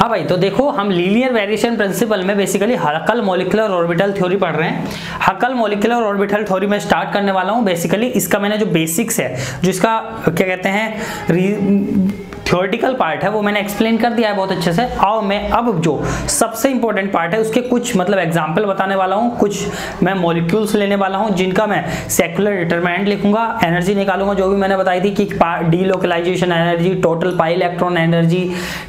हाँ भाई तो देखो, हम लीनियर वेरिएशन प्रिंसिपल में basically Huckel molecular orbital theory पढ़ रहे हैं। हकल मोलिकुलर ऑर्बिटल थ्योरी में स्टार्ट करने वाला हूँ। बेसिकली इसका मैंने जो बेसिक्स है, जिसका, क्या कहते हैं थ्योरेटिकल पार्ट है, वो मैंने एक्सप्लेन कर दिया है बहुत अच्छे से। आओ, मैं अब जो सबसे इंपॉर्टेंट पार्ट है, उसके कुछ मतलब एग्ज़ाम्पल बताने वाला हूँ, कुछ मैं मॉलिक्यूल्स लेने वाला हूँ, जिनका मैं सेकुलर डिटरमिनेंट लिखूँगा एनर्जी निकालूँगा, जो भी मैंने बताई थी कि delocalization energy total pi electron energy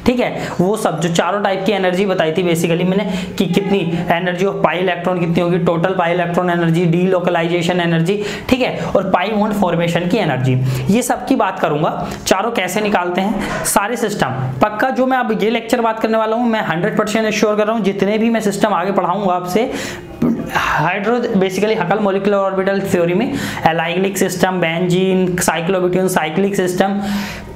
ठीक है? वो सब जो चारों टाइप की एनर्जी बताई थी बेसिकली मैंने कि कितनी एनर्जी ऑफ़ पाई इलेक्ट्रॉन कितनी होगी total pi electron energy delocalization energy ठीक है? और पाई वोल्ट फॉर्मेशन की एनर्जी ये सब की बात करूँगा। चारों कैसे निकालते हैं? सारे सिस्टम पक्का जो मैं अब ये लेक्चर बात करने वाला हूँ, मैं 100 परसेंट एश्योर कर रहा हूँ, जितने भी मैं सिस्टम आगे पढ़ाऊँगा आपसे hydro basically Huckel molecular orbital theory में alicyclic system benzene cyclobutadiene cyclic system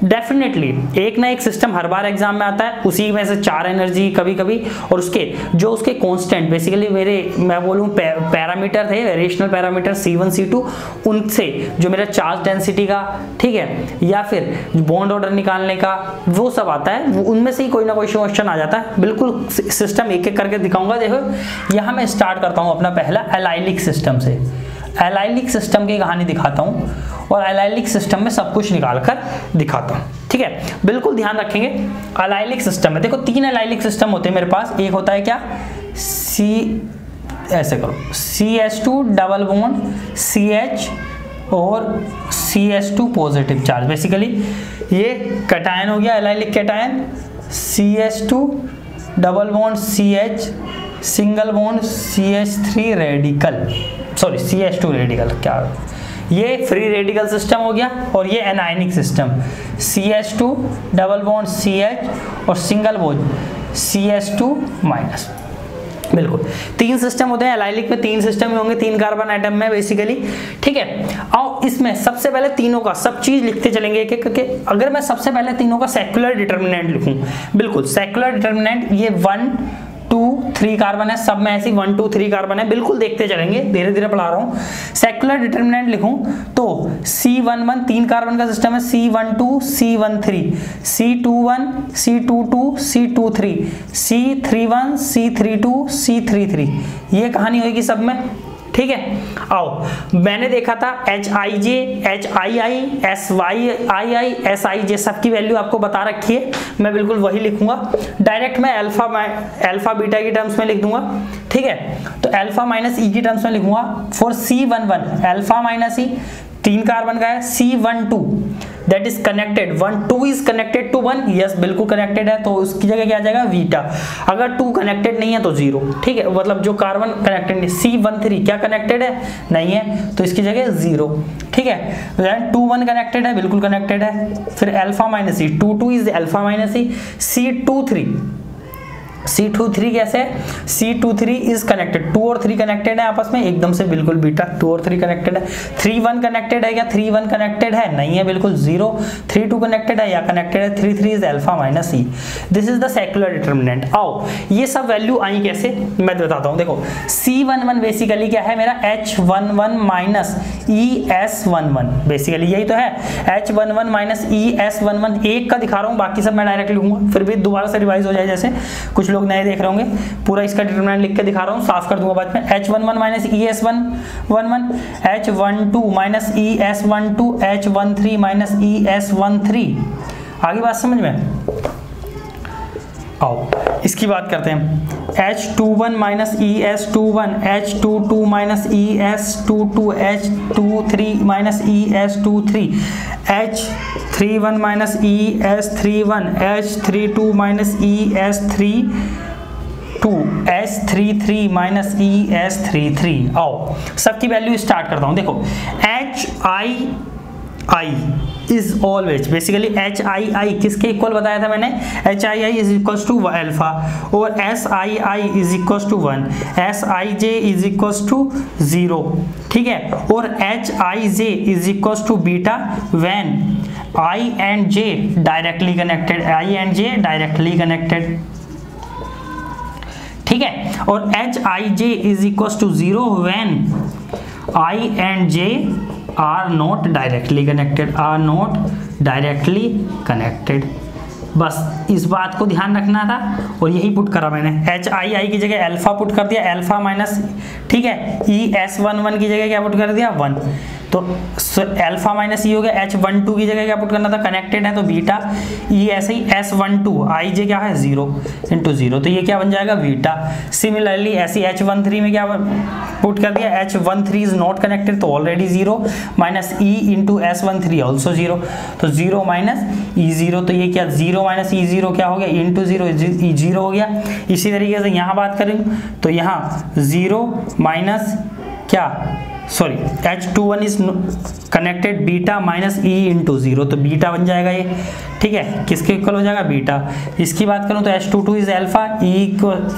definitely एक ना एक सिस्टम हर बार एग्ज़ाम में आता है, उसी में से चार एनर्जी कभी कभी और उसके, जो उसके कांस्टेंट बेसिकली मेरे, मैं बोलूँ पैरामीटर थे वेरिएशनल पैरामीटर C1 C2 उनसे, जो मेरा चार्ज डेंसिटी का, ठीक है, या फिर बॉन्ड ऑर्डर निकालने का, वो सब आता है उनमें से ही कोई ना कोई क्वेश्चन आ जाता है। बिल्कुल सिस्टम एक एक करके दिखाऊँगा, देखो, यहाँ मैं स्टार्ट करता हूँ अपना पहला एलाइलिक सिस्टम से। एलाइलिक सिस्टम की कहानी दिखाता हूँ और एलाइलिक सिस्टम में सब कुछ निकाल कर दिखाता हूँ। ठीक है? बिल्कुल ध्यान रखेंगे अलाइलिक सिस्टम में देखो, तीन एलाइलिक सिस्टम होते हैं मेरे पास। एक होता है क्या? सी ऐसे करो। C S two double bond C H और C S two positive charge basically ये कटायन हो गया, allylic cation C S two double bond C H single bond C H three radical sorry C H two radical क्या? ये free radical system हो गया और ये anionic system C H two double bond C H और single bond C H two minus बिल्कुल। तीन system होते हैं एलाइलिक में तीन सिस्टम होंगे, तीन कार्बन आइटम में बेसिकली ठीक है? आओ इसमें सबसे पहले तीनों का, सब चीज़ लिखते चलेंगे एक करके। अगर मैं सबसे पहले तीनों का सेक्युलर डिटर्मिनेंट लिखूं, बिल्कुल सेक्युलर डिटर्मिनेंट ये वन टू थ्री कार्बन है, सब में ऐसी वन टू थ्री कार्बन है, बिल्कुल देखते चलेंगे धीरे धीरे पढ़ा रहा हूँ। सेक्युलर डिटर्मिनेंट लिखूं तो सी वन वन तीन कार्बन का सिस्टम है C one two C one three C two one C two two C two three C three one C three two C three three ये कहानी होगी सब में। ठीक है? आओ, मैंने देखा था H I J H I I S Y I I S I J सबकी वैल्यू आपको बता रखी है। मैं बिल्कुल वही लिखूँगा। डायरेक्ट मैं अल्फ़ा अल्फ़ा बीटा की टर्म्स में लिख दूँगा। ठीक है? तो अल्फ़ा माइनस ई की टर्म्स में लिखूँगा। For C one one alpha minus E तीन कार्बन का है C one two that is connected one two is connected to one yes बिल्कुल कनेक्टेड है तो उसकी जगह क्या आ जाएगा? वीटा अगर टू कनेक्टेड नहीं है तो ज़ीरो ठीक है? मतलब जो कार्बन कनेक्टेड नहीं सी वन थ्री क्या कनेक्टेड है? नहीं है तो इसकी जगह ज़ीरो ठीक है? टू वन कनेक्टेड है, बिल्कुल कनेक्टेड है. फिर alpha minus C two two is alpha minus C C two three C two three कैसे C two three is connected to और थ्री कनेक्टेड है आपस में? एकदम से बिल्कुल बीटा टू और थ्री कनेक्टेड है. थ्री वन कनेक्टेड है क्या? थ्री वन कनेक्टेड है? नहीं है बिल्कुल. ज़ीरो थ्री टू कनेक्टेड है या कनेक्टेड है? Three three is alpha minus C this is the secular determinant आओ, ये सब वैल्यू आई कैसे? मैं बताता हूँ. देखो सी वन वन बेसिकली क्या है मेरा? H one one minus E S one one basically यही तो है. H one one minus E S one one एक का दिखा रहा हूँ, बाकी सब मैं डायरेक्ट लिखूँगा. फिर भी दोबारा से रिवाइज हो जाए जैसे. कुछ लोग नए देख रहे होंगे। पूरा इसका डिटरमिनेंट लिख के दिखा रहा हूँ, साफ़ कर दूँगा बाद में। H one one minus E S one one one H one two minus E S one two H one three minus E S one three आगे बात समझ में? आओ। इसकी बात करते हैं। H two one minus E S two one H two two minus E S two two H two three minus E S two three H three one minus E S three one H three two minus E S three two S three three minus E S three three आओ। सबकी value start करता हूँ। देखो H I I is always basically H I I किसके equal बताया था मैंने? H I I is equal to alpha और S I I is equal to one S I J is equal to zero ठीक है? और H I J is equal to beta when I and J directly connected I and J directly connected ठीक है? और H I J is equal to zero when I and J are not directly connected are not directly connected बस, इस बात को ध्यान रखना था और यही पुट करा मैंने। एच आई आई की जगह अल्फ़ा पुट कर दिया अल्फ़ा माइनस ठीक है? ई एस वन वन की जगह क्या पुट कर दिया? वन तो अल्फ़ा माइनस ई हो गया एच वन टू की जगह क्या पुट करना था? कनेक्टेड है तो बीटा ई ऐसे ही S one two I J क्या है? ज़ीरो इंटू ज़ीरो तो ये क्या बन जाएगा? बीटा सिमिलरली ऐसी एच वन थ्री में क्या पुट कर दिया? H one three is not connected तो already zero minus E into S one three also zero तो ज़ीरो माइनस ई ज़ीरो तो ये क्या? ज़ीरो माइनस ई ज़ीरो क्या हो गया? इंटू ज़ीरो ई ज़ीरो हो गया. इसी तरीके से यहाँ बात करें तो यहाँ ज़ीरो माइनस क्या? Sorry H two one is connected beta minus E into zero तो बीटा बन जाएगा ये। ठीक है? किसके इक्वल हो जाएगा? बीटा इसकी बात करूँ तो H two two is alpha E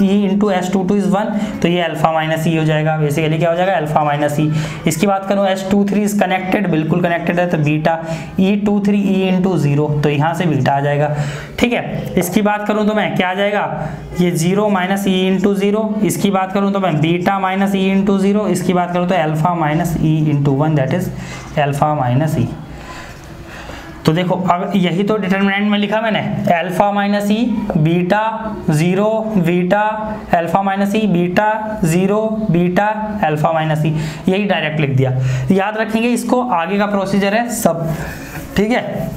E into H two two is one तो ये अल्फ़ा माइनस ई हो जाएगा। बेसिकली क्या हो जाएगा? अल्फ़ा माइनस ई इसकी बात करूँ H two three is connected बिल्कुल कनेक्टेड है तो beta E two three E into zero तो यहाँ से बीटा आ जाएगा। ठीक है? इसकी बात करूँ तो मैं, क्या आ जाएगा? ये zero minus E into zero, इसकी बात करूँ तो मैं, beta minus E into zero, इसकी बात करूँ तो alpha minus E into one that is alpha minus E. तो देखो, अब यही तो डिटर्मिनेंट में लिखा मैंने, alpha minus E, beta zero, beta alpha minus E, beta zero, beta alpha minus E, यही डायरेक्ट लिख दिया। याद रखेंगे, इसको आगे का प्रोसीजर है सब, ठीक है?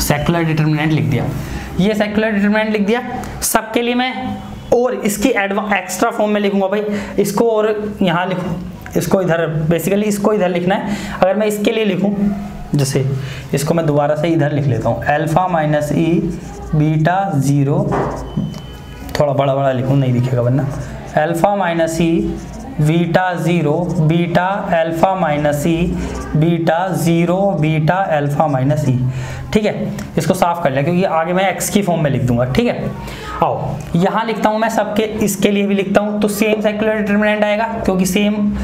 सेकुलर डिटर्मिनेंट लिख दिया। ये सेकुलर डिटर्मिनेंट लिख दिया। सबके लिए मैं और इसकी एडवा एक्स्ट्रा फॉर्म में लिखूँगा भाई। इसको और यहाँ लिखूँ। इसको इधर बेसिकली इसको इधर लिखना है। अगर मैं इसके लिए लिखूँ, जैसे इसको मैं दोबारा से इधर लिख लेता हूँ। Alpha minus E beta zero थोड़ा बड़ा बड़ा लिखूँ, नहीं दिखेगा वरना। Alpha minus E beta zero beta alpha minus E beta zero, beta alpha minus E. ठीक है? इसको साफ़ कर लिया, क्योंकि आगे मैं एक्स की फॉर्म में लिख दूँगा, ठीक है? आओ, यहाँ लिखता हूँ मैं सबके, इसके लिए भी लिखता हूँ तो सेम साइकुलर डिटर्मिनेंट आएगा, क्योंकि सेम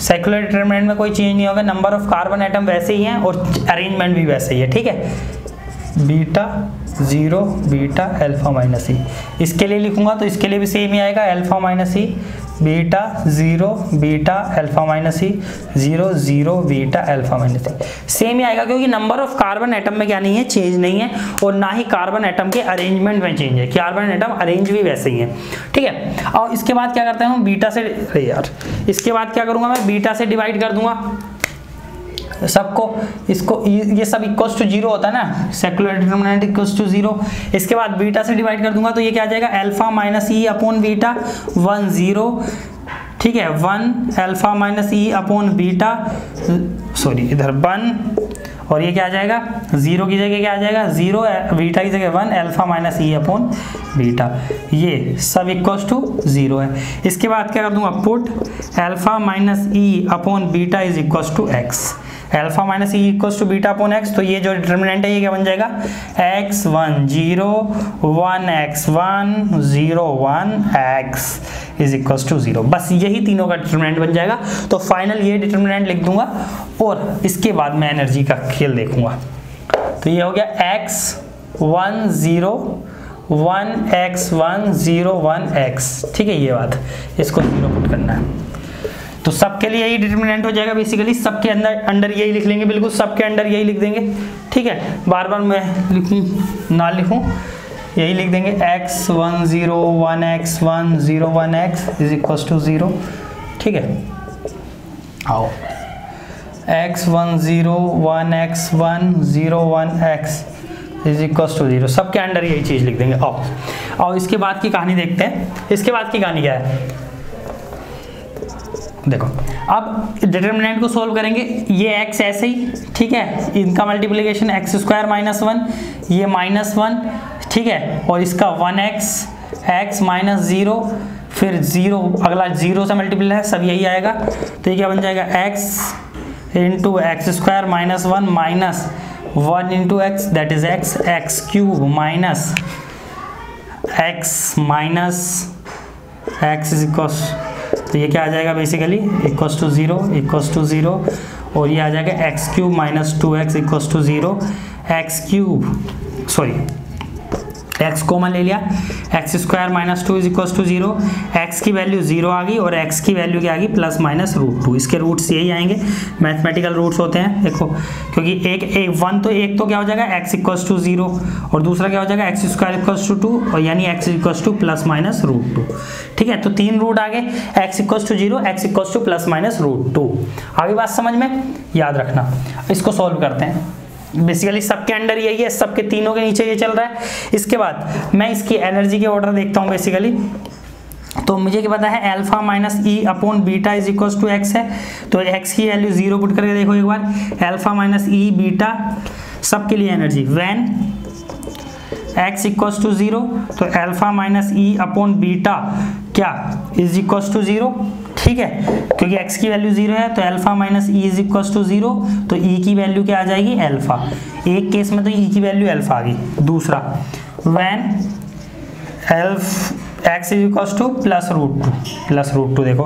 सेकुलर डिटर्मिनेंट में कोई चेंज नहीं होगा नंबर ऑफ़ कार्बन एटम वैसे ही हैं और अरेंजमेंट भी वैसे ही है, ठीक है? Beta zero, beta alpha minus E. इसके लिए लिखूँगा तो इसके लिए भी सेम ही आएगा, alpha minus E beta zero, beta alpha minus E, zero zero, beta alpha minus E. Same ही आएगा, क्योंकि नंबर ऑफ़ कार्बन एटम में क्या नहीं है चेंज नहीं है, और ना ही कार्बन एटम के अरेंजमेंट में चेंज है। कार्बन एटम अरेंज भी वैसे ही है। ठीक है? और इसके बाद क्या करते हैं बीटा से यार, इसके बाद क्या करूँगा मैं? बीटा से डिवाइड कर दूँगा। सबको, इसको, ये सब इक्वल्स टू ज़ीरो होता है ना? Secular determinant equals to zero इसके बाद बीटा से डिवाइड कर दूँगा तो ये क्या आ जाएगा? Alpha minus E upon beta one zero ठीक है one alpha minus E upon beta sorry इधर वन और ये क्या आ जाएगा? ज़ीरो की जगह क्या आ जाएगा? ज़ीरो बीटा की जगह one alpha minus E upon beta ये सब इक्वल्स टू ज़ीरो है। इसके बाद क्या कर दूँगा? Put alpha minus E upon beta is equals to X alpha minus E equals to beta upon X तो ये जो डिटर्मिनेंट है, ये क्या बन जाएगा? X one zero one X one zero one X is equals to zero बस यही तीनों का डिटर्मिनेंट बन जाएगा। तो फाइनल ये डिटर्मिनेंट लिख दूँगा, और इसके बाद मैं एनर्जी का खेल देखूँगा। तो ये हो गया X one zero one X one zero one X ठीक है, ये बात। इसको ज़ीरो पुट करना है। तो सबके लिए यही डिटर्मिनेंट हो जाएगा बेसिकली सबके अंदर अंडर यही लिख लेंगे, बिल्कुल सबके अंडर यही लिख देंगे। ठीक है? बार बार मैं लिखूँ, ना लिखूँ, यही लिख देंगे, x one zero one X one zero one X is equal to zero ठीक है? आओ। x one zero one X one zero one X is equal to zero सबके अंडर यही चीज़ लिख देंगे। आओ। और इसके बाद की कहानी देखते हैं। इसके बाद की कहानी क्या है? देखो, अब डिटर्मिनेंट को सोल्व करेंगे, ये x ऐसे ही, ठीक है? इनका multiplication X square minus one ये माइनस वन ठीक है? और इसका one X X minus zero फिर ज़ीरो अगला ज़ीरो से मल्टीप्लाई है, सब यही आएगा। तो ये क्या बन जाएगा? x into X square minus one minus one into X that is X X cube minus X minus X is equal तो ये क्या आ जाएगा basically equals to zero equals to zero और ये आ जाएगा X cube minus two X equals to zero X cube sorry X common ले लिया। X square minus two is equal to zero X की वैल्यू ज़ीरो आ गई और एक्स की वैल्यू क्या आ गई? प्लस माइनस रूट टू इसके रूट्स यही आएँगे। मैथमेटिकल रूट्स होते हैं। देखो, क्योंकि एक एक वन तो एक तो क्या हो जाएगा? एक्स इक्वल्स टू ज़ीरो और दूसरा क्या हो जाएगा? X square equals to two और यानी X equals to plus minus root two ठीक है? तो तीन रूट आ गए। X equals to zero X equals to plus minus root two आगे बात समझ में? याद रखना। इसको सॉल्व करते हैं। बेसिकली सबके अंडर यही है, सबके तीनों के नीचे ये चल रहा है। इसके बाद मैं इसकी एनर्जी के ऑर्डर देखता हूँ बेसिकली तो मुझे क्या पता है alpha minus E upon beta is equal to X है। तो एक्स की वैल्यू ज़ीरो पुट करके देखो एक बार। अल्फ़ा माइनस ई बीटा सबके लिए energy when X equal to zero तो alpha minus E upon beta क्या? इज़ इक्वल टू ज़ीरो ठीक है, क्योंकि x की वैल्यू ज़ीरो है तो alpha minus E is equal to zero तो e की वैल्यू क्या आ जाएगी? अल्फ़ा एक केस में तो e की वैल्यू अल्फ़ा आ गई। दूसरा when alpha X is equal to plus root two plus root two देखो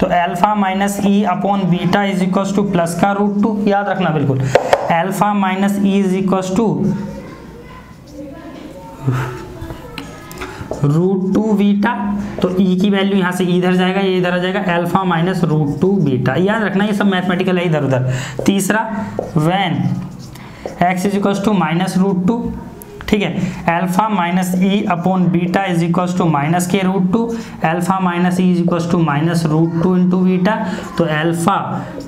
तो alpha minus E upon beta is equals to plus का रूट टू याद रखना बिल्कुल। Alpha minus E is equal to root two beta तो E की वैल्यू यहाँ से इधर जाएगा, ये इधर आ जाएगा alpha minus root two beta याद रखना, ये सब मैथमेटिकल है इधर उधर। तीसरा when X is equal to minus root two ठीक है? Alpha minus E upon beta is equal to minus के root two alpha minus E is equal to minus root two into beta तो alpha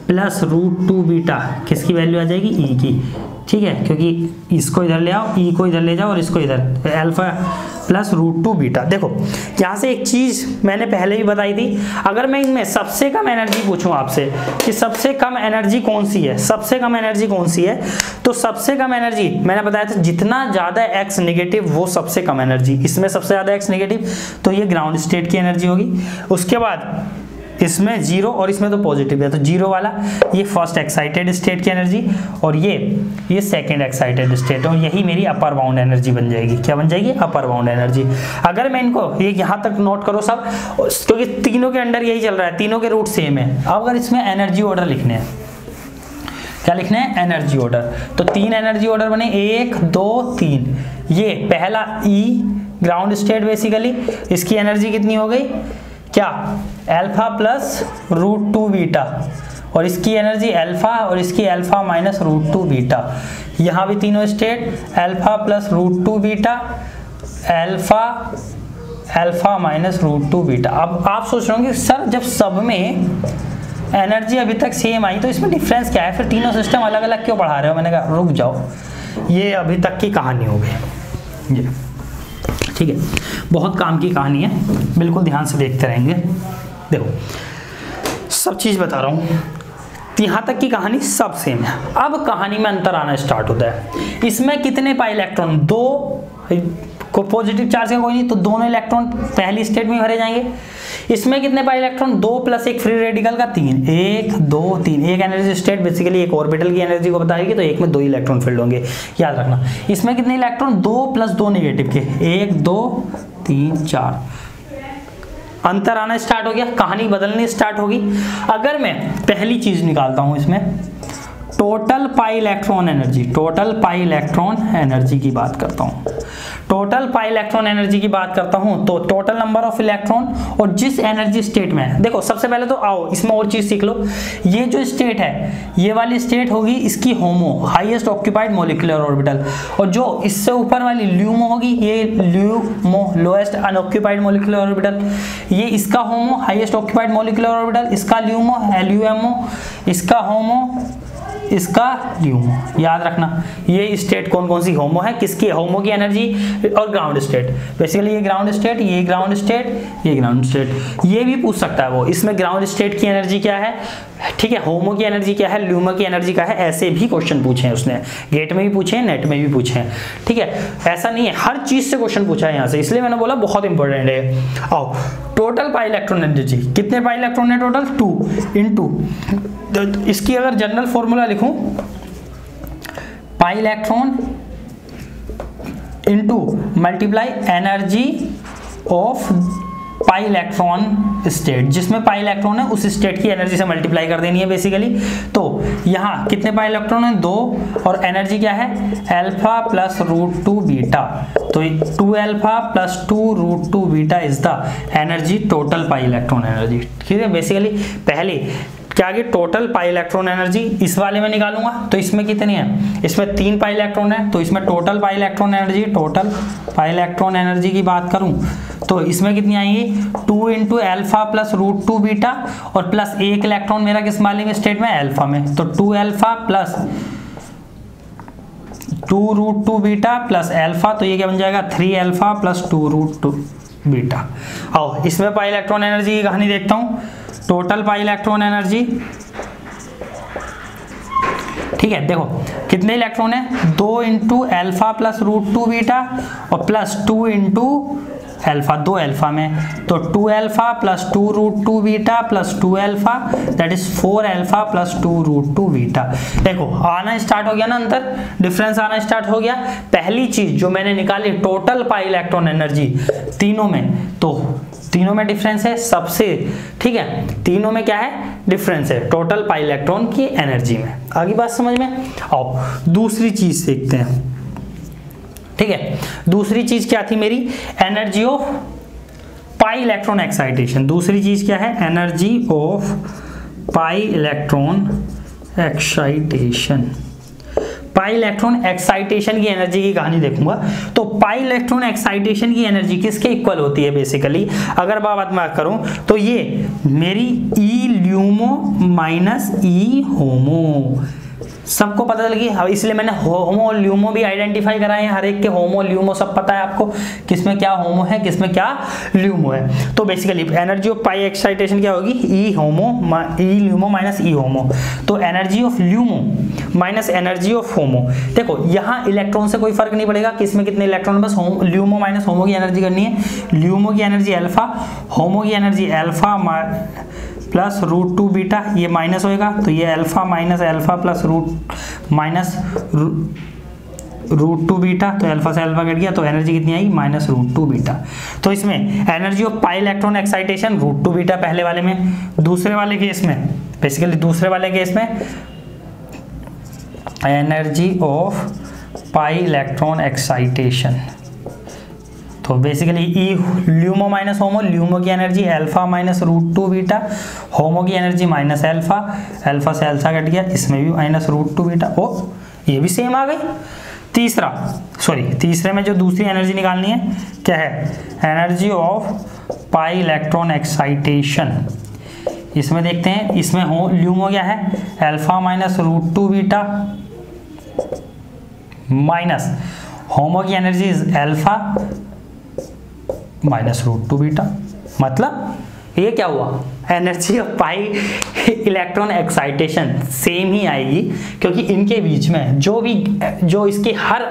plus root two beta, किसकी value आ जाएगी? E की। ठीक है? क्योंकि इसको इधर ले आओ ई को इधर ले जाओ और इसको इधर। Alpha plus root two beta देखो, यहाँ से एक चीज़ मैंने पहले भी बताई थी। अगर मैं इनमें सबसे कम एनर्जी पूछूँ आपसे कि सबसे कम एनर्जी कौन सी है, सबसे कम एनर्जी कौन सी है तो सबसे कम एनर्जी मैंने बताया था, जितना ज़्यादा एक्स निगेटिव वो सबसे कम एनर्जी इसमें सबसे ज़्यादा एक्स निगेटिव तो ये ग्राउंड स्टेट की एनर्जी होगी। उसके बाद इसमें ज़ीरो और इसमें तो पॉजिटिव है। तो ज़ीरो वाला, ये फ़र्स्ट एक्साइटेड स्टेट की एनर्जी और ये ये सेकंड एक्साइटेड स्टेट और यही मेरी अपर बाउंड एनर्जी बन जाएगी। क्या बन जाएगी? अपर बाउंड एनर्जी अगर मैं इनको ये यहाँ तक नोट करो सब, क्योंकि तो तीनों के अंडर यही चल रहा है, तीनों के रूट सेम है। अब अगर इसमें एनर्जी ऑर्डर लिखने हैं, क्या लिखने हैं? एनर्जी ऑर्डर तो तीन एनर्जी ऑर्डर बने, एक, दो, तीन। ये पहला ई ग्राउंड स्टेट बेसिकली इसकी एनर्जी कितनी हो गई? क्या? Alpha plus root two beta और इसकी एनर्जी अल्फ़ा और इसकी alpha minus root two beta यहाँ भी तीनों state alpha plus root two beta alpha alpha minus root two beta अब आप सोच रहे होंगे, सर, जब सब में एनर्जी अभी तक सेम आई तो इसमें डिफरेंस क्या है? फिर तीनों सिस्टम अलग अलग क्यों पढ़ा रहे हो? मैंने कहा, रुक जाओ, ये अभी तक की कहानी हो गई। ठीक है? बहुत काम की कहानी है। बिल्कुल ध्यान से देखते रहेंगे। देखो, सब चीज़ बता रहा हूँ। यहाँ तक की कहानी सब सेम है। अब कहानी में अंतर आना स्टार्ट होता है। इसमें कितने पाई इलेक्ट्रॉन दो को पॉजिटिव चार्ज का कोई नहीं तो दोनों इलेक्ट्रॉन पहली स्टेट में भरे जाएँगे। इसमें कितने पाई इलेक्ट्रॉन दो प्लस एक फ्री रेडिकल का तीन। एक, दो, तीन। एक एनर्जी स्टेट बेसिकली एक ऑर्बिटल की एनर्जी को बताएगी तो एक में दो इलेक्ट्रॉन फ़ील्ड होंगे। याद रखना। इसमें कितने इलेक्ट्रॉन दो प्लस दो नेगेटिव के। एक, दो, तीन, चार। अंतर आना स्टार्ट हो गया। कहानी बदलनी स्टार्ट होगी। अगर मैं पहली चीज़ निकालता हूँ इसमें total pi electron energy total pi electron energy की बात करता हूँ। टोटल पाई इलेक्ट्रॉन एनर्जी की बात करता हूँ तो टोटल नंबर ऑफ़ इलेक्ट्रॉन और जिस एनर्जी स्टेट में है। देखो, सबसे पहले तो आओ, इसमें और चीज़ सीख लो। ये जो स्टेट है, ये वाली स्टेट होगी इसकी HOMO highest occupied molecular orbital और जो इससे ऊपर वाली ल्यूमो होगी, ये LUMO lowest unoccupied molecular orbital ये इसका HOMO highest occupied molecular orbital इसका LUMO L U M O इसका होमो इसका ल्यूमो याद रखना, ये स्टेट कौन कौन सी होमो है, किसकी होमो की एनर्जी और ग्राउंड स्टेट बेसिकली ये ग्राउंड स्टेट ये ग्राउंड स्टेट ये ग्राउंड स्टेट ये भी पूछ सकता है वो, इसमें ग्राउंड स्टेट की एनर्जी क्या है? ठीक है होमो की एनर्जी क्या है ल्यूमो की एनर्जी क्या है? ऐसे भी क्वेश्चन पूछे हैं उसने। गेट में भी पूछे हैं नेट में भी पूछे हैं। ठीक है, ऐसा नहीं है, हर चीज़ से क्वेश्चन पूछा है यहाँ से, इसलिए मैंने बोला बहुत इंपॉर्टेंट है। आओ टोटल पाई इलेक्ट्रॉन एनर्जी कितने पाई इलेक्ट्रॉन है टोटल? टू इन टू इसकी अगर जनरल फॉर्मूला लिखूं, pi electron into multiply energy of pi electron state जिसमें पाई इलेक्ट्रॉन है, उस स्टेट की एनर्जी से मल्टीप्लाई कर देनी है बेसिकली तो यहाँ कितने पाई इलेक्ट्रॉन है? दो. और एनर्जी क्या है? Alpha plus root two beta तो two alpha plus two root two beta is the energy total pi electron energy ठीक है? बेसिकली पहले क्या आगे टोटल पाई इलेक्ट्रॉन एनर्जी इस वाले में निकालूँगा? तो इसमें कितनी है? इसमें तीन पाई इलेक्ट्रॉन है तो इसमें total pi electron energy total pi electron energy की बात करूँ तो इसमें कितनी आएँगी? Two into alpha plus root two beta और प्लस एक इलेक्ट्रॉन मेरा किस वाले में स्टेट में? एल्फा में। तो two alpha plus two root two beta plus alpha तो ये क्या बन जाएगा? Three alpha plus two root two beta आओ, इसमें पाई इलेक्ट्रॉन एनर्जी की कहानी देखता हूँ। टोटल पाई इलेक्ट्रॉन एनर्जी ठीक है, देखो, कितने इलेक्ट्रॉन है? दो into alpha plus root two beta और प्लस टू इंटू एल्फा दो एल्फा में। तो two alpha plus two root two beta plus two alpha that is four alpha plus two root two beta देखो, आना start हो गया ना अंतर डिफरेंस आना स्टार्ट हो गया। पहली चीज़ जो मैंने निकाली टोटल पाई इलेक्ट्रॉन एनर्जी तीनों में तो तीनों में डिफरेंस है सबसे, ठीक है? तीनों में क्या है? डिफरेंस है। टोटल पाई इलेक्ट्रॉन की एनर्जी में। आगे बात समझ में? आओ दूसरी चीज़ देखते हैं। ठीक है? दूसरी चीज़ क्या थी मेरी? Energy of pi electron excitation दूसरी चीज़ क्या है? Energy of pi electron excitation pi electron excitation की एनर्जी की कहानी देखूँगा। तो पाई इलेक्ट्रॉन एक्साइटेशन की एनर्जी किसके इक्वल होती है बेसिकली अगर बात मैं करूँ तो ये मेरी E LUMO minus E HOMO सबको पता चल गई इसलिए मैंने होमो ल्यूमो भी आइडेंटिफाई कराए हर एक के। होमो ल्यूमो सब पता है आपको किसमें क्या होमो है, किसमें क्या ल्यूमो है। तो basically energy of pi excitation क्या होगी? E HOMO E LUMO minus E HOMO. तो energy of LUMO minus energy of HOMO. देखो, यहाँ इलेक्ट्रॉन से कोई फ़र्क नहीं पड़ेगा किसमें कितने इलेक्ट्रॉन बस होम ल्यूमो माइनस होमो की एनर्जी करनी है। ल्यूमो की एनर्जी एल्फा होमो की energy alpha plus root two beta, ये माइनस होएगा तो ये alpha minus alpha plus root minus root two beta तो अल्फ़ा से अल्फ़ा कट गया तो एनर्जी कितनी आई? Minus root two beta. तो इसमें energy of pi electron excitation root two beta पहले वाले में, दूसरे वाले केस में बेसिकली दूसरे वाले केस में, energy of pi electron excitation. तो basically E LUMO minus HOMO LUMO की energy alpha minus root two beta HOMO की एनर्जी माइनस अल्फ़ा अल्फ़ा से अल्फ़ा कट गया, इसमें भी माइनस रूट टू बीटा ओ, ये भी सेम आ गई। तीसरा सॉरी तीसरे में जो दूसरी एनर्जी निकालनी है, क्या है? Energy of pi electron excitation इसमें देखते हैं, इसमें हो ल्यूमो क्या है? Alpha minus root two beta minus HOMO की energy is alpha minus root two beta. मतलब ये क्या हुआ? Energy of pi electron excitation same ही आएगी, क्योंकि इनके बीच में जो भी, जो इसके हर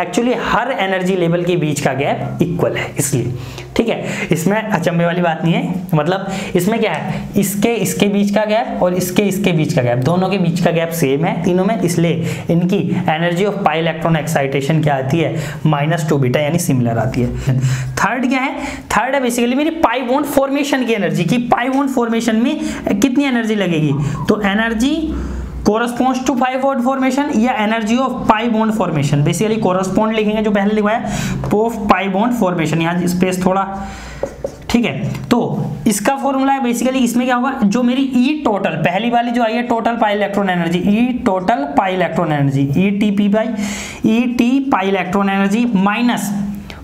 एक्चुअली हर एनर्जी लेवल के बीच का गैप इक्वल है, इसलिए। ठीक है? इसमें अचंभे वाली बात नहीं है। मतलब इसमें क्या है? इसके इसके बीच का गैप और इसके इसके बीच का गैप दोनों के बीच का गैप सेम है तीनों में, इसलिए इनकी energy of pi electron excitation क्या आती है? माइनस टू बीटा यानी सिमिलर आती है। थर्ड क्या है? थर्ड है बेसिकली मेरी पाई बॉन्ड फॉर्मेशन की एनर्जी की। पाई बॉन्ड फॉर्मेशन में कितनी एनर्जी लगेगी? तो energy corresponds to pi bond formation या energy of pi bond formation basically correspond लिखेंगे जो पहले लिखवाया ऑफ़ पाई बॉन्ड फॉर्मेशन यहाँ स्पेस थोड़ा, ठीक है? तो इसका फॉर्मूला है बेसिकली इसमें क्या होगा? जो मेरी ई e टोटल पहली वाली जो आई है total pi electron energy E total pi electron energy E T P by E T pi electron energy minus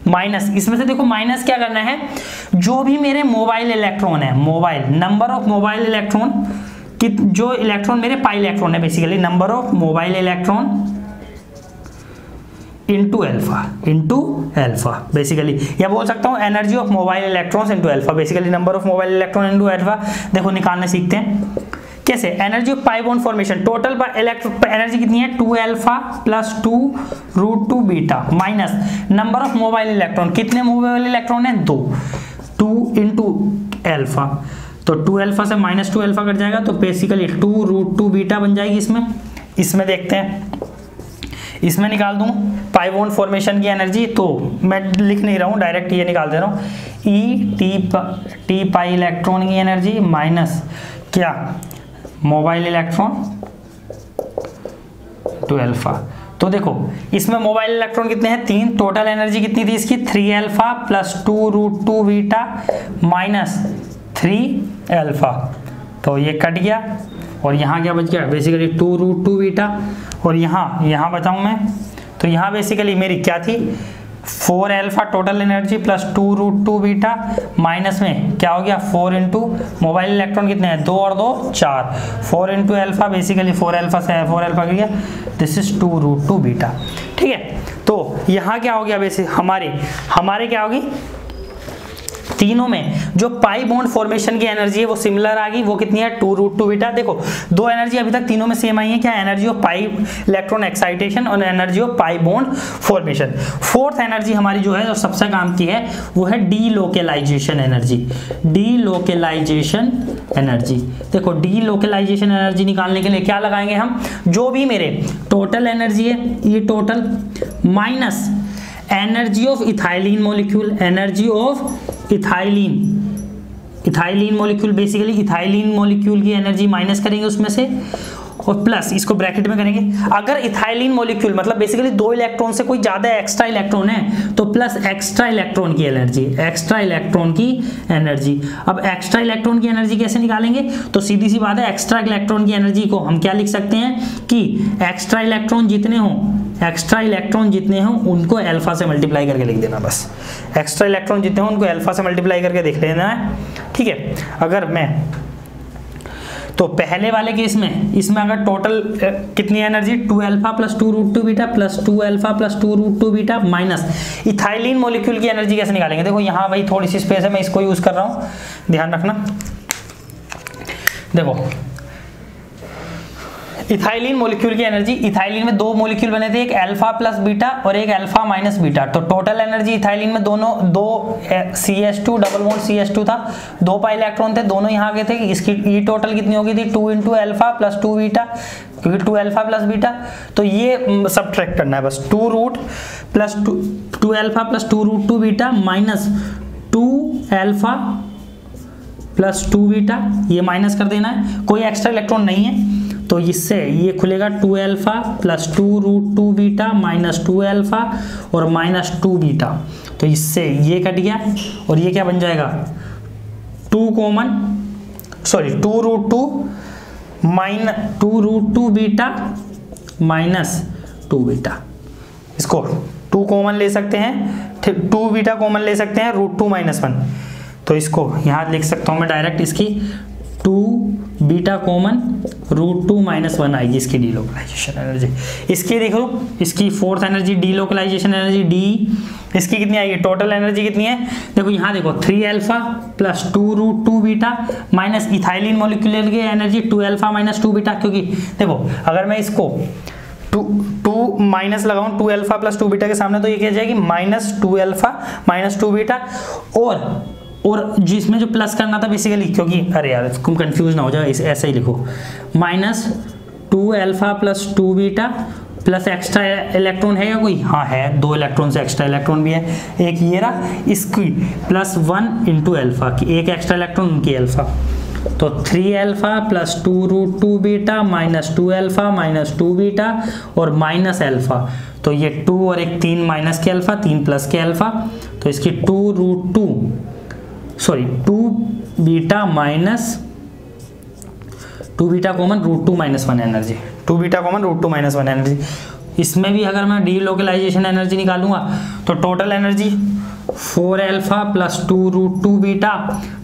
minus, इसमें से देखो माइनस क्या करना है? जो भी मेरे मोबाइल इलेक्ट्रॉन है, mobile, number of mobile electron कि जो इलेक्ट्रॉन मेरे पाई इलेक्ट्रॉन है basically number of mobile electron into alpha into alpha basically या बोल सकता हूँ energy of mobile electrons into alpha basically number of mobile electron into alpha देखो निकालना सीखते हैं। कैसे? Energy of pi bond formation total पर एनर्जी कितनी है? Two alpha plus two root two beta minus number of mobile electron कितने mobile electron है? दो. टू इंटू एल्फा तो टू एल्फा से माइनस टू एल्फा कट जाएगा तो basically two root two beta बन जाएगी इसमें. इसमें देखते हैं. इसमें निकाल दूँ. बॉन्ड फॉर्मेशन की एनर्जी तो मैं लिख नहीं रहा हूँ डायरेक्ट ये निकाल दे रहा हूँ. E T T pi electron की एनर्जी माइनस क्या? मोबाइल इलेक्ट्रॉन टू एल्फा तो देखो, इसमें मोबाइल इलेक्ट्रॉन कितने हैं? तीन। टोटल एनर्जी कितनी थी इसकी? Three alpha plus two root two beta minus three alpha तो ये कट गया और यहाँ क्या बच गया? Basically two root two beta और यहाँ यहाँ बताऊँ मैं? तो यहाँ बेसिकली मेरी क्या थी? Four alpha total energy plus two root two beta minus में क्या हो गया? फोर इंटू मोबाइल इलेक्ट्रॉन कितने हैं? दो और दो, चार। Four into alpha basically four alpha से फोर एल्फा गया? This is two root two beta ठीक है? तो यहाँ क्या हो गया? बेसिक हमारे हमारे क्या होगी? तीनों में जो पाई बॉन्ड फॉर्मेशन की एनर्जी है, वो सिमिलर आ गई, वो कितनी है? टू रूट टू बीटा देखो, दो एनर्जी अभी तक तीनों में सेम आई है। क्या energy of pi electron excitation और energy of pi bond formation fourth energy हमारी जो है, जो सबसे काम की है, वो है delocalization energy delocalization energy देखो डी लोकेलाइजेशन एनर्जी निकालने के लिए क्या लगाएँगे हम? जो भी मेरे टोटल एनर्जी है, ये total minus energy of ethylene molecule energy of ethylene. Ethylene molecule basically ethylene molecule की एनर्जी माइनस करेंगे उसमें से, और प्लस इसको ब्रैकेट में करेंगे। अगर इथाइलिन मॉलिक्यूल मतलब बेसिकली दो इलेक्ट्रॉन से कोई ज़्यादा एक्स्ट्रा इलेक्ट्रॉन है तो प्लस एक्स्ट्रा इलेक्ट्रॉन की एनर्जी एक्स्ट्रा इलेक्ट्रॉन की एनर्जी अब एक्स्ट्रा इलेक्ट्रॉन की एनर्जी कैसे निकालेंगे? तो सीधी सी बात है एक्स्ट्रा इलेक्ट्रॉन की एनर्जी को हम क्या लिख सकते हैं? कि एक्स्ट्रा इलेक्ट्रॉन जितने हों एक्स्ट्रा इलेक्ट्रॉन जितने हों, उनको अल्फ़ा से मल्टीप्लाई करके लिख देना बस। एक्स्ट्रा इलेक्ट्रॉन जितने हों, उनको अल्फ़ा से मल्टीप्लाई करके देख लेना है। ठीक है? अगर मैं तो पहले वाले केस में, इसमें अगर टोटल कितनी energy two alpha plus two root two beta plus two alpha plus two root two beta minus ethylene molecule की एनर्जी कैसे निकालेंगे? देखो, यहाँ भाई थोड़ी सी स्पेस है, मैं इसको यूज़ कर रहा हूँ। ध्यान रखना। देखो इथाइलिन मोलिक्यूल की एनर्जी इथाइलिन में दो मोलिक्यूल बने थे, एक अल्फ़ा प्लस बीटा और एक अल्फ़ा माइनस बीटा तो टोटल एनर्जी इथाइलिन में दोनों, दो C S two double one C S two था। दो पाई इलेक्ट्रॉन थे, दोनों यहाँ के थे। इसकी ई टोटल कितनी होगी थी? Two into alpha plus two beta क्योंकि टू एल्फा प्लस बीटा तो ये सब ट्रैक करना है बस। Two root plus two two alpha plus two root two beta minus two alpha plus two beta ये माइनस कर देना है। कोई एक्स्ट्रा इलेक्ट्रॉन नहीं है। तो इससे ये खुलेगा two alpha plus two root two beta minus two alpha और माइनस टू बीटा तो इससे ये कट गया और ये क्या बन जाएगा? Two common sorry two root two minus two root two beta minus two beta इसको टू कॉमन ले सकते हैं टू बीटा कॉमन ले सकते हैं रूट टू माइनस वन तो इसको यहाँ लिख सकता हूँ मैं डायरेक्ट इसकी। Two beta common root two minus one आएगी इसकी डीलोकलाइजेशन एनर्जी इसकी देखो इसकी fourth energy delocalization energy D इसकी कितनी आएगी? टोटल एनर्जी कितनी है? देखो, यहाँ देखो three alpha plus two root two beta minus ethylene molecular की energy two alpha minus two beta क्योंकि देखो, अगर मैं इसको टू टू माइनस लगाऊँ two alpha plus two beta के सामने तो ये क्या जाएगी? Minus two alpha minus two beta और और जिसमें जो प्लस करना था बेसिकली क्योंकि, अरे यार, तुम कंफ्यूज ना हो जाए ऐसा ही लिखो। Minus two alpha plus two beta plus extra electron है या कोई? हाँ है। दो इलेक्ट्रॉन से एक्स्ट्रा इलेक्ट्रॉन भी है। एक ये रहा इसकी प्लस वन इंटू एल्फा की एक एक्स्ट्रा इलेक्ट्रॉन उनकी एल्फा तो three alpha plus two root two beta minus two alpha minus two beta और माइनस एल्फा तो ये टू और एक तीन माइनस के अल्फ़ा तीन प्लस के अल्फ़ा तो इसकी two root two sorry two beta minus two beta common root two minus one energy two beta common root two minus one energy इसमें भी अगर मैं डी लोकलाइजेशन एनर्जी निकालूँगा तो total energy four alpha plus two root two beta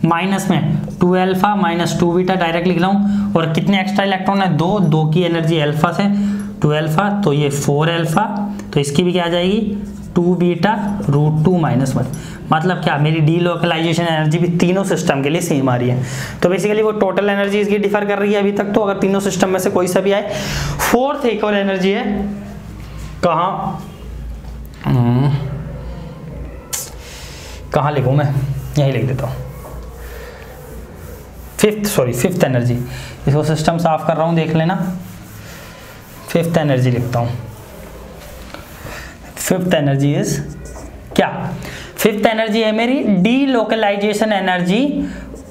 minus में two alpha minus two beta direct लिख रहा हूँ। और कितने एक्स्ट्रा इलेक्ट्रॉन है? दो दो की एनर्जी एल्फा से टू एल्फा तो ये फोर एल्फा तो इसकी भी क्या आ जाएगी? Two beta root two minus one. मतलब क्या, मेरी डी लोकलाइजेशन एनर्जी भी तीनों सिस्टम के लिए सेम आ रही है। तो बेसिकली वो टोटल एनर्जी इसकी डिफर कर रही है अभी तक तो अगर तीनों सिस्टम में से कोई सा भी आए फोर्थ एक और एनर्जी है, कहा हम्म। कहाँ लिखूँ मैं? यही लिख देता हूँ। फिफ्थ सॉरी फिफ्थ एनर्जी इसको सिस्टम साफ़ कर रहा हूँ, देख लेना। फिफ्थ एनर्जी लिखता हूँ। फिफ्थ एनर्जी इज़ क्या? फिफ्थ एनर्जी है मेरी delocalization energy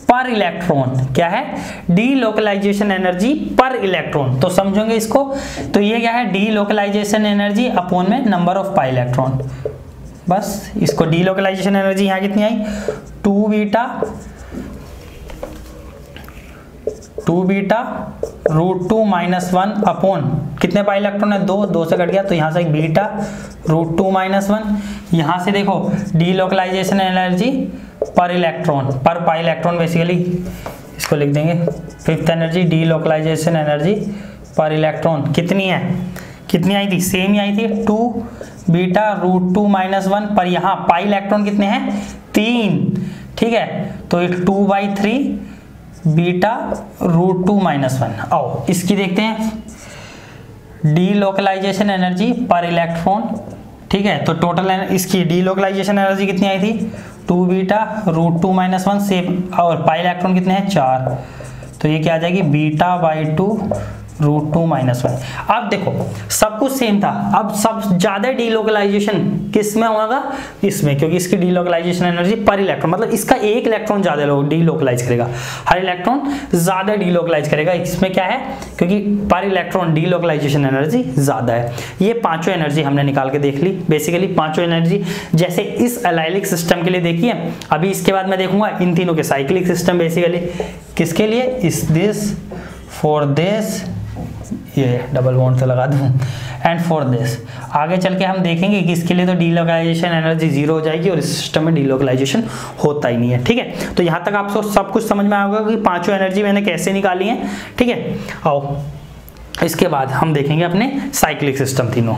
per electron क्या है? Delocalization energy per electron तो समझोगे इसको? तो ये क्या है? डी लोकलाइजेशन एनर्जी अपोन में नंबर ऑफ़ पाई इलेक्ट्रॉन बस, इसको डी लोकलाइजेशन एनर्जी यहाँ कितनी आई? Two beta two beta root two minus one upon कितने पाई इलेक्ट्रॉन है? दो दो से कट गया तो यहाँ से एक beta root two minus one यहाँ से देखो delocalization energy per electron per pi electron basically इसको लिख देंगे। Fifth energy delocalization energy per electron कितनी है? कितनी आई थी? सेम ही आई थी। Two beta root two minus one per यहाँ पाई इलेक्ट्रॉन कितने हैं? तीन। ठीक है? तो एक two by three beta root two minus one आओ, इसकी देखते हैं। Delocalization energy per electron, ठीक है? तो टोटल इसकी डी लोकलाइजेशन एनर्जी कितनी आई थी? Two beta root two minus one same और पाई इलेक्ट्रॉन कितने हैं? चार। तो ये क्या आ जाएगी? Beta by two root two minus one अब देखो, सब कुछ सेम था। अब सब ज़्यादा डीलोकलाइजेशन किसमें होगा? इसमें, क्योंकि इसकी डीलोकलाइजेशन एनर्जी पर इलेक्ट्रॉन मतलब इसका एक इलेक्ट्रॉन ज़्यादा डीलोकलाइज करेगा। हर इलेक्ट्रॉन ज़्यादा डीलोकलाइज करेगा। इसमें क्या है? क्योंकि पर इलेक्ट्रॉन डीलोकलाइजेशन एनर्जी ज़्यादा है। ये पाँचों एनर्जी हमने निकाल के देख ली। बेसिकली पाँचों एनर्जी जैसे इस अलाइलिक सिस्टम के लिए देखिए। अभी इसके बाद मैं देखूँगा इन तीनों के साइक्लिक सिस्टम बेसिकली किसके लिए? इस दिस फॉर दिस ये डबल बॉन्ड से लगा दूँ। एंड फॉर दिस आगे चल के हम देखेंगे कि इसके लिए तो डीलोकलाइजेशन एनर्जी ज़ीरो हो जाएगी और इस सिस्टम में डीलोकलाइजेशन होता ही नहीं है, ठीक है? तो यहाँ तक आप सब कुछ समझ में आएगा कि पाँचों एनर्जी मैंने कैसे निकाली है, ठीक है? आओ, इसके बाद हम देखेंगे अपने साइक्लिक सिस्टम तीनों।